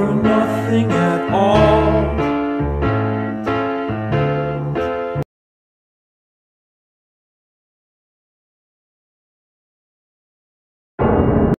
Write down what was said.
for nothing at all.